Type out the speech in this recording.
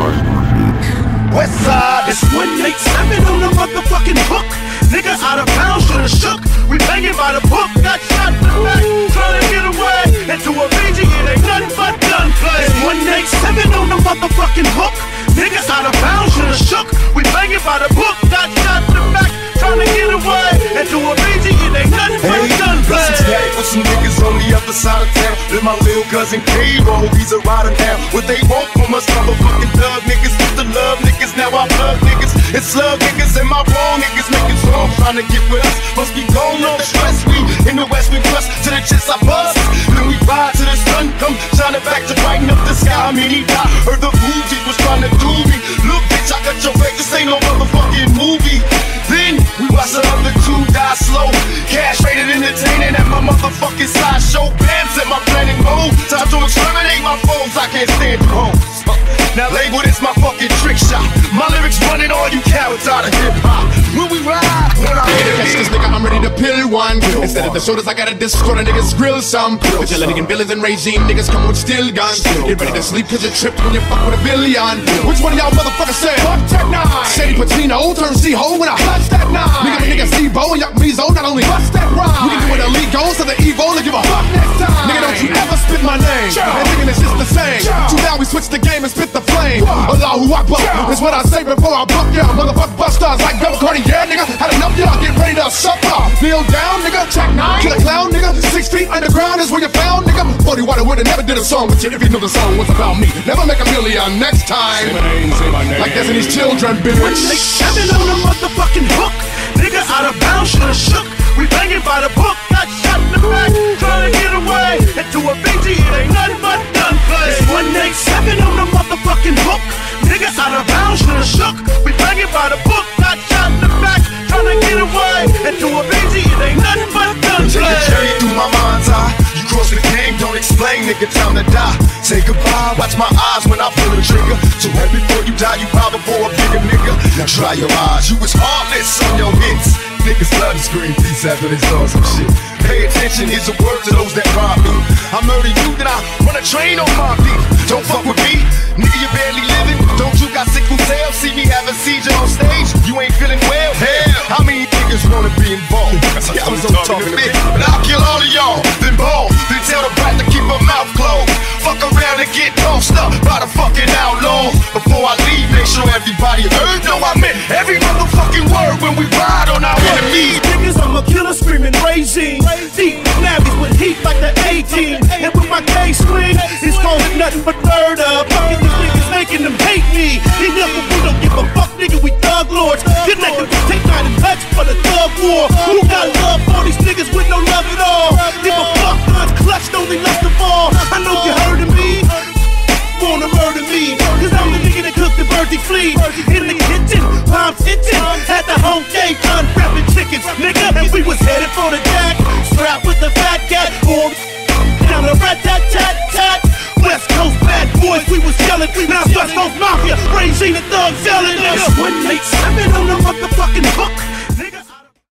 West side, it's 187 on the motherfucking hook. Nigga out of bounds, shoulda shook. We banging by the book, got shot in the back, trying to get away. Into a BG, it ain't nothing but gunplay. It's 187 on the motherfucking hook. Niggas out of bounds, shoulda shook. We banging by the book, got shot in the back, trying to get away. Into a BG, it ain't nothing but gunplay. with some niggas on the other side of town. Then my little cousin K-Roll, he's a rider now. What they want from us, motherfucking thug niggas, with the love niggas. Now I plug niggas, it's slug niggas and my wrong niggas making songs trying to get with us. Must be gone on the stress. We in the west, we bust to the chest I bust. Then we ride to the sun, come shining back to brighten up the sky. I mean, he died. Heard the Fuji Cash entertaining at my motherfucking sideshow. Pants at my planning mode. Time to exterminate my foes. I can't stand you hoes. Now label this my fucking trick shot. My lyrics running all you cowards out of hip hop. When we ride, when I hit catch this nigga, I'm ready to pill one. Instead of the shoulders, I got a discord and niggas grill some. Vigilante and villains and regime niggas come with steel guns. Get ready to sleep cause you tripped when you fuck with a billion. Which one of y'all motherfuckers said? Fuck Tech Nine. Shady Patino, turn C-Ho when I touch that nine. Nigga, nigga Steve-O and Yuck Mizo, not only bust that rhyme. We can do it elite goes to the Evo to give a fuck next time. Nigga, don't you ever spit my name. And thinking it's just the same. Too now we switch the game and spit the flame. Allahu Akbar is what I say before I buck y'all. Motherfucker busters like Double Cardi, yeah, nigga. Had enough y'all, get ready to suffer. Kneel down, nigga. Check nine. Kill a clown, nigga. Six feet underground is where you found, nigga. 40 Water would've never did a song with you if you knew the song was about me. Never make a million next time. Say my name, say my name. Like Destiny's Children, bitch. 187 on the motherfucking hook. Nigga out of bounds, shoulda shook. We banging by the book, in the back, trying to get away. Into a BG, it ain't nothing but gunplay. It's 187 on the motherfucking hook. Niggas out of bounds, shoulda shook. We banging by the book, got shot in the back, trying to get away. Into a BG, it ain't nothing but gunplay. Take a journey through my mind's eye. You cross the game, don't explain, nigga, time to die. Say goodbye, watch my eyes when I pull the trigger. So right before you die, you bow before a bigger nigga. Now dry your eyes, you was heartless on your hits. Niggas love to scream peace after they saw some shit. Pay attention, here's a word to those that rob me. I murder you, then I run a train on my beat. Don't fuck with me, motherfucking word when we ride on our enemies. Niggas, I'm a killer screaming regime. Deep navies with heat like the 18. And with my K swing, it's causing nothing but murder. Fucking these niggas making them hate me. Enough but we don't give a fuck, nigga, we thug lords. Connected with take nine and touch for the thug war. Who got love for these niggas with no love at all? Give a fuck, guns clutched, only lust of all. I know you heard of me wanna murder me. Cause I'm the nigga that cooked the birdie flea. The home gate, unwrapping chickens, nigga. And we was headed for the jack. Strapped with the fat cat. Boom. Down the rat tat tat tat. West Coast bad boys, we was yelling. We Now West Coast Mafia, Regine and thugs yelling. Nigga. 187 on the motherfucking